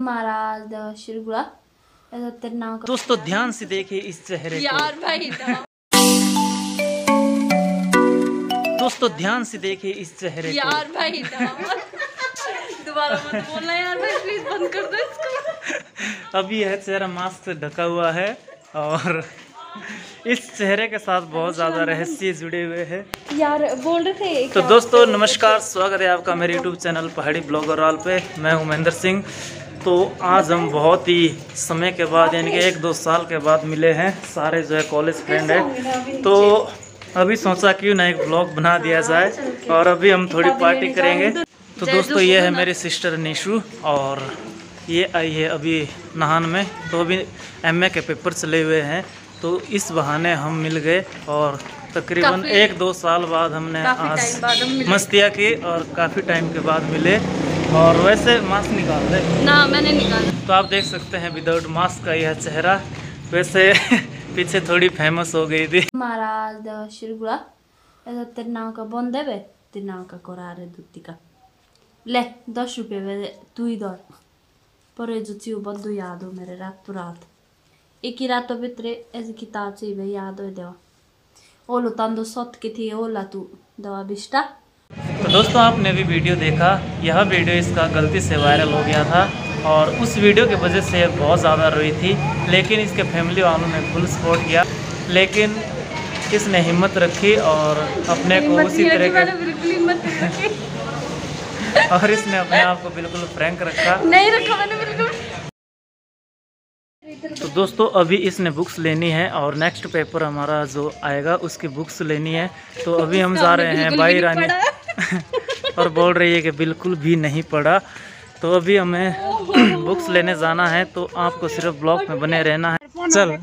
महाराज the शिरगुड़ा। ऐसा तेरे नाम का दोस्तों ध्यान से देखिए इस चेहरे को। यार भाई दोस्तों ध्यान से देखिए इस चेहरे यार भाई दोबारा मत बोलना यार भाई प्लीज़ बंद कर दो इसको। अभी यह चेहरा मास्क से ढका हुआ है और इस चेहरे के साथ बहुत ज़्यादा रहस्य जुड़े हुए हैं। यार बोल रहे थे तो दोस्तों नमस्कार स्वागत है आपका मेरे YouTube channel Pahadi blogger all पे। मैं हूँ महेंद्र सिंह। तो आज हम बहुत ही समय के बाद यानी कि एक दो साल के बाद मिले हैं। सारे जो है कॉलेज फ्रेंड हैं। तो अभी सोचा क्यों ना एक ब्लॉग बना दिया जाए और अभी हम थोड़ी पार्टी करेंगे। तो दोस्तों ये है मेरी सिस्टर निशु और ये आई है अभी नहान में। तो अभी एमए के पेपर चले हुए हैं। तो इस बहाने हम मिल गए और तकरीबन एक दो साल बाद हमने आज। मस्तियाँ की और काफ़ी टाइम के बाद मिले। और वैसे मास्क निकाल दे। ना मैंने निकाला। तो आप देख सकते हैं विदाउट मास्क का यह चेहरा वैसे पीछे थोड़ी फ़ेमस हो गई थी। महाराज शिरगुड़ा तेरे नाम का बंद है तेरे नाम का कोरा रे दुत्ती का। ले दस रुपये वे तू ही दौड़ पर जो चीज़ बंदू याद हो मेरे रात तो रात। एक ही रात भित्र ऐसी किताब से याद हो देवा ओलो तंदो सत की थी ओला तू दवा बिस्टा तो दोस्तों आपने भी वीडियो देखा यह वीडियो इसका गलती से वायरल हो गया था और उस वीडियो की वजह से बहुत ज़्यादा रोई थी लेकिन इसके फैमिली वालों ने फुल सपोर्ट किया लेकिन इसने हिम्मत रखी और अपने को उसी तरह के और इसने अपने आप को बिल्कुल फ्रैंक रखा। नहीं रखा मैंने बिल्कुल। तो दोस्तों अभी इसने बुक्स लेनी है और नेक्स्ट पेपर हमारा जो आएगा उसकी बुक्स लेनी है। तो अभी हम जा रहे हैं भाई रानी। और बोल रही है कि बिल्कुल भी नहीं पढ़ा। तो अभी हमें बुक्स लेने जाना है तो आपको सिर्फ़ ब्लॉक में बने रहना है। चल।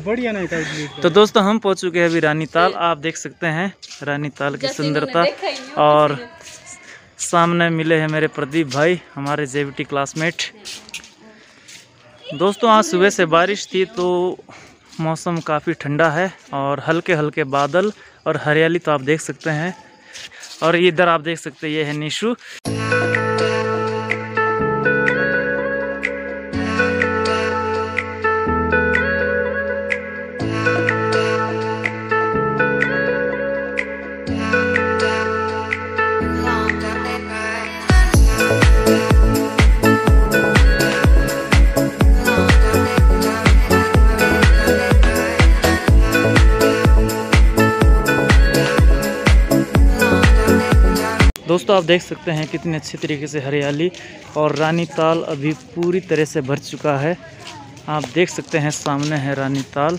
बढ़िया नहीं था तो दोस्तों हम पहुँच चुके हैं अभी रानीताल आप देख सकते हैं रानीताल की सुंदरता। और सामने मिले हैं मेरे प्रदीप भाई हमारे जेवीटी क्लासमेट। दोस्तों आज सुबह से बारिश थी तो मौसम काफ़ी ठंडा है और हल्के हल्के बादल और हरियाली तो आप देख सकते हैं। और इधर आप देख सकते हैं, ये है निशु। दोस्तों, आप देख सकते हैं कितनी अच्छी तरीके से हरियाली और रानी ताल अभी पूरी तरह से भर चुका है। आप देख सकते हैं सामने है रानी ताल।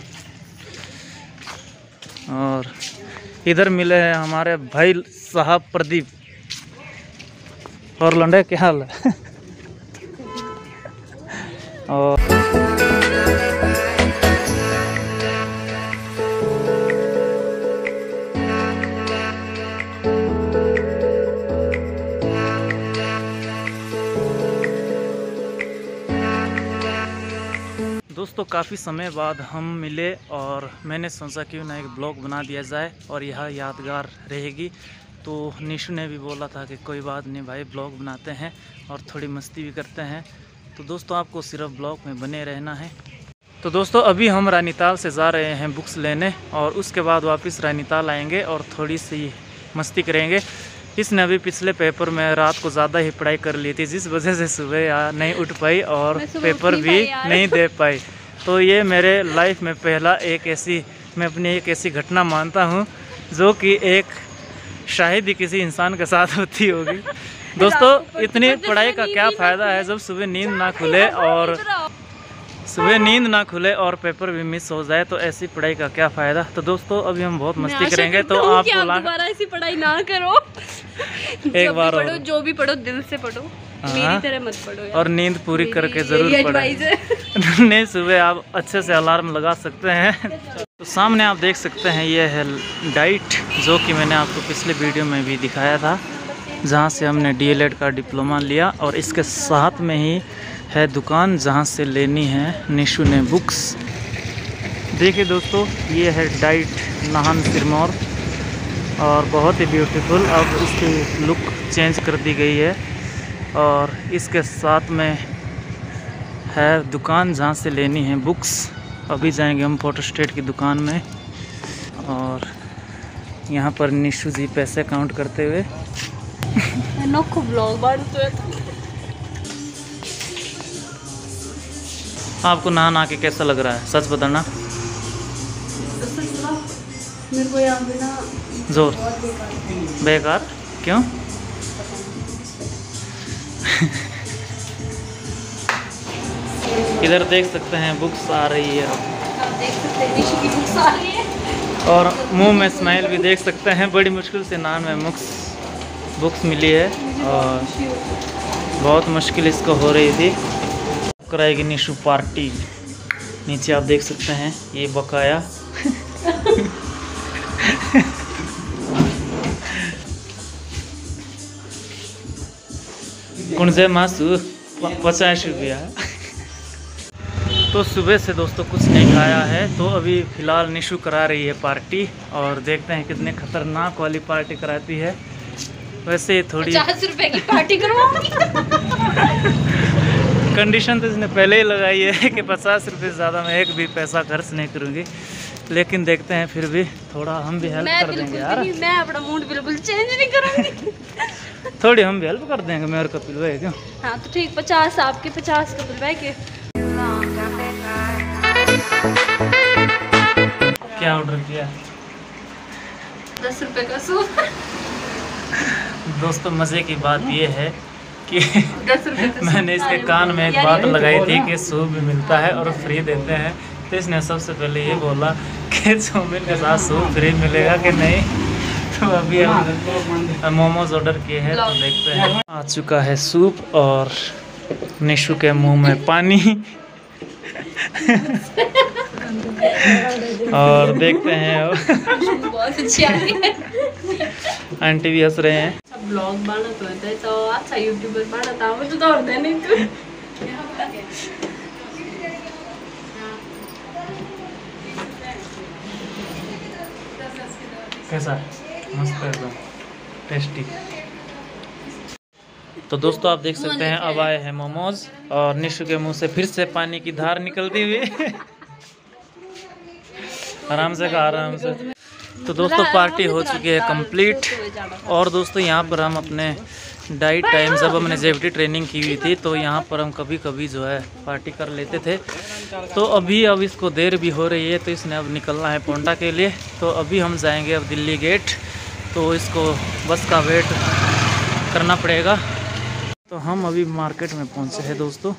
और इधर मिले हैं हमारे भाई साहब प्रदीप। और लंडे, क्या हाल है? और दोस्तों काफ़ी समय बाद हम मिले और मैंने सोचा क्यों ना एक ब्लॉग बना दिया जाए और यह यादगार रहेगी। तो निशु ने भी बोला था कि कोई बात नहीं भाई ब्लॉग बनाते हैं और थोड़ी मस्ती भी करते हैं। तो दोस्तों आपको सिर्फ़ ब्लॉग में बने रहना है। तो दोस्तों अभी हम रानीताल से जा रहे हैं बुक्स लेने और उसके बाद वापस रानीताल आएँगे और थोड़ी सी मस्ती करेंगे। इसने अभी पिछले पेपर में रात को ज़्यादा ही पढ़ाई कर ली थी जिस वजह से सुबह नहीं उठ पाई और पेपर भी नहीं दे पाई। तो ये मेरे लाइफ में पहला एक ऐसी मैं अपनी एक ऐसी घटना मानता हूँ जो कि एक शायद ही किसी इंसान के साथ होती होगी। दोस्तों इतनी पढ़ाई का क्या फ़ायदा है? जब सुबह नींद ना खुले और सुबह नींद ना खुले और पेपर भी मिस हो जाए तो ऐसी पढ़ाई का क्या फ़ायदा? तो दोस्तों अभी हम बहुत मस्ती करेंगे तो आप दोबारा ऐसी पढ़ाई ना करो। एक बार। पढ़ो जो भी पढ़ो दिल से पढ़ो। मेरी तरह मत पढ़ो और नींद पूरी करके ज़रूर पढ़ें। है। नहीं सुबह आप अच्छे से अलार्म लगा सकते हैं। तो सामने आप देख सकते हैं ये है डाइट जो कि मैंने आपको पिछले वीडियो में भी दिखाया था जहाँ से हमने डीएलएड का डिप्लोमा लिया और इसके साथ में ही है दुकान जहाँ से लेनी है निशु ने बुक्स। देखिए दोस्तों ये है डाइट नाहन सिरमौर और बहुत ही ब्यूटीफुल अब इसकी लुक चेंज कर दी गई है। और इसके साथ में है दुकान जहाँ से लेनी है बुक्स। अभी जाएँगे हम फ़ोटो स्टेट की दुकान में और यहाँ पर निशु जी पैसे काउंट करते हुए। तो आपको नहा नहा के कैसा लग रहा है? सच बताना। मेरे को यहाँ ना ज़ोर। बेकार? क्यों? इधर देख सकते हैं बुक्स आ रही है। आप देख सकते हैं की बुक्स आ रही है। और मुँह में स्माइल भी देख सकते हैं बड़ी मुश्किल से नाम में बुक्स बुक्स मिली है। और बहुत मुश्किल इसको हो रही थी। कराएगी निशु पार्टी। नीचे आप देख सकते हैं ये बकाया। कुंजे मासू पचास रुपया। तो सुबह से दोस्तों कुछ नहीं खाया है तो अभी फ़िलहाल निशु करा रही है पार्टी और देखते हैं कितने खतरनाक वाली पार्टी कराती है। वैसे थोड़ी पचास रुपए की पार्टी कंडीशन तो इसने पहले ही लगाई है कि पचास रुपये ज़्यादा मैं एक भी पैसा खर्च नहीं करूँगी। लेकिन देखते हैं फिर भी थोड़ा हम भी हेल्प कर देंगे यार। मैं अपना मूड बिल्कुल चेंज नहीं करूँगी। थोड़ी हम भी हेल्प कर देंगे मैं और कपिल भाई क्यों? हाँ तो ठीक पचास आपके पचास कपिल भाई के। क्या ऑर्डर किया? दस रुपए का सूप। दोस्तों मज़े की बात ये है कि मैंने इसके कान में एक बात लगाई थी कि सूप भी मिलता है और फ्री देते हैं। तो इसने सबसे पहले ये बोला कि चाउमीन के साथ सूप फ्री मिलेगा कि नहीं? तो अभी हम मोमोज ऑर्डर किए हैं तो देखते हैं। आ चुका है सूप और निशु के मुँह में पानी। और देखते हैं बहुत अच्छी आ रही है। आंटी भी हंस रहे हैं। ब्लॉग बनत होता तो अच्छा यूट्यूबर बनत आवडतं तो अर्धे नाही तू कैसा मस्त है एकदम। टेस्टी तो दोस्तों आप देख सकते हैं अब आए हैं मोमोज और निशु के मुँह से फिर से पानी की धार निकलती हुई। आराम से खा आराम से। तो दोस्तों पार्टी हो चुकी है कंप्लीट और दोस्तों यहाँ पर हम अपने डाइट टाइम जब हमने जेफ्टी ट्रेनिंग की हुई थी तो यहाँ पर हम कभी कभी जो है पार्टी कर लेते थे। तो अभी अब इसको देर भी हो रही है तो इसने अब निकलना है पोंटा के लिए। तो अभी हम जाएँगे अब दिल्ली गेट तो इसको बस का वेट करना पड़ेगा। तो हम अभी मार्केट में पहुँचे हैं दोस्तों।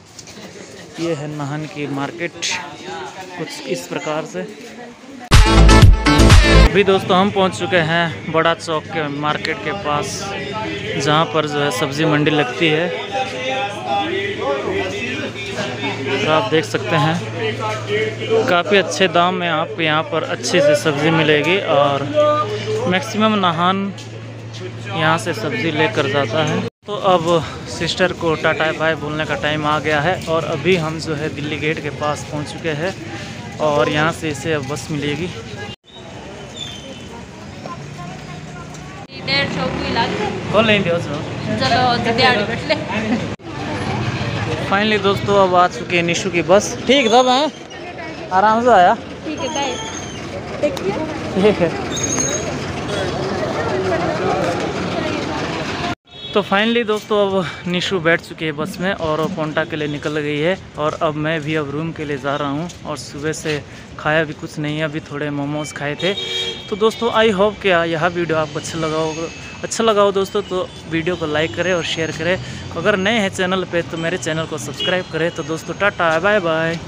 ये है नाहन की मार्केट कुछ इस प्रकार से। अभी दोस्तों हम पहुँच चुके हैं बड़ा चौक के मार्केट के पास, जहाँ पर जो है सब्ज़ी मंडी लगती है। तो आप देख सकते हैं, काफ़ी अच्छे दाम में आपको यहाँ पर अच्छी से सब्ज़ी मिलेगी और मैक्सिमम नाहान यहाँ से सब्ज़ी लेकर जाता है। तो अब सिस्टर को टाटा बाय बोलने का टाइम आ गया है और अभी हम जो है दिल्ली गेट के पास पहुँच चुके हैं और यहाँ से इसे अब बस मिलेगी डेढ़ सौ की कौन लेंगे चलो फाइनली दोस्तों अब आ चुकी है निशु की बस। ठीक तब है? आराम से आया? ठीक है बाय ठीक है। तो फाइनली दोस्तों अब निशु बैठ चुकी है बस में और पोंटा के लिए निकल गई है और अब मैं भी अब रूम के लिए जा रहा हूँ और सुबह से खाया भी कुछ नहीं है अभी थोड़े मोमोज खाए थे। तो दोस्तों आई होप कि यह वीडियो आपको अच्छा लगा होगा अच्छा लगा हो दोस्तों तो वीडियो को लाइक करें और शेयर करें। अगर नए हैं चैनल पे तो मेरे चैनल को सब्सक्राइब करें। तो दोस्तों, टाटा बाय बाय